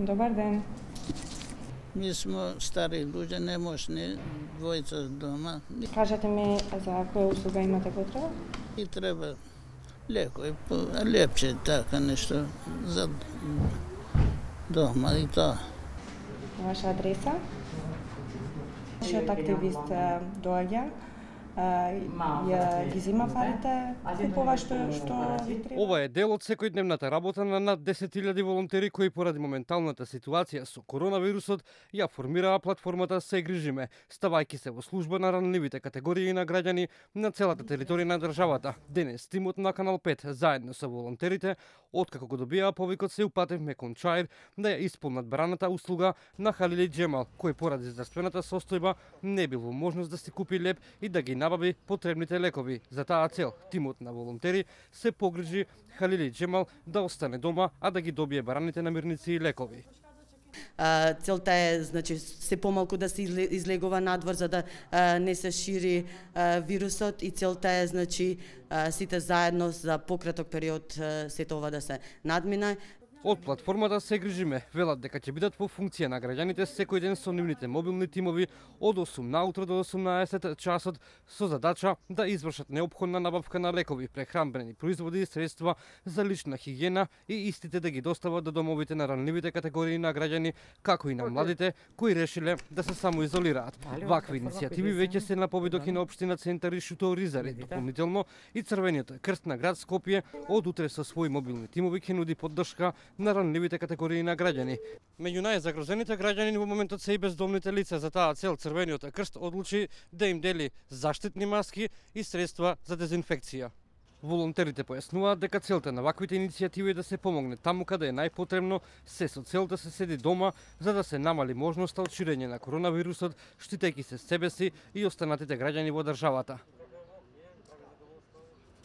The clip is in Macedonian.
Добар ден. Ми смо стари луѓе, немошни, двојца дома Кажете ми за која услуга имате потреба? и треба леко лепче така нешто за дома и тоа. Ваша адреса? Нашиот активист доаѓа, ја ги зима парите, купува што што ви треба. Ова е дел од секојдневната работа на над 10.000 волонтери кои поради моменталната ситуација со коронавирусот ја формираа платформата Се грижиме, ставајќи се во служба на ранливите категории на граѓани на целата територија на државата. Денес тимот на Канал 5 заедно со волонтерите, откако го добија повикот се упатевме кон Чаир да ја исполнат браната услуга на Халили Джемал, кој поради здравствената состојба не бил во можност да си купи леп и да ги набави потребните лекови. За таа цел, тимот на волонтери се погрижи Халили Джемал да остане дома, а да ги добие бараните намирници и лекови. А, целта е значи се помалку да се излегува надвор за да а, не се шири а, вирусот и целта е значи сите заедно за пократок период сето ова да се надмине. Од платформата се грижиме, велат дека ќе бидат во функција на граѓаните секој ден со нивните мобилни тимови од 8 наутро до 18 часот со задача да извршат неопходна набавка на лекови, прехранбени производи и средства за лична хигиена и истите да ги достават до домовите на ранливите категории на граѓани, како и на младите кои решиле да се самоизолираат. Вакви иницијативи веќе се на победок и на општина Центар и Шуто Ризари. Дополнително и Црвениот крст на град Скопје од утре со своји мобилни тимови ќе нуди поддршка на ранливите категории на граѓани. Меѓу најзагрозените граѓани во моментот се и бездомните лица. За таа цел Црвениот крст одлучи да им дели заштитни маски и средства за дезинфекција. Волонтерите појаснуваат дека целта на ваквите иницијативи е да се помогне таму каде е најпотребно, се со цел да се седи дома за да се намали можноста од ширење на коронавирусот, штитејќи се себе си и останатите граѓани во државата.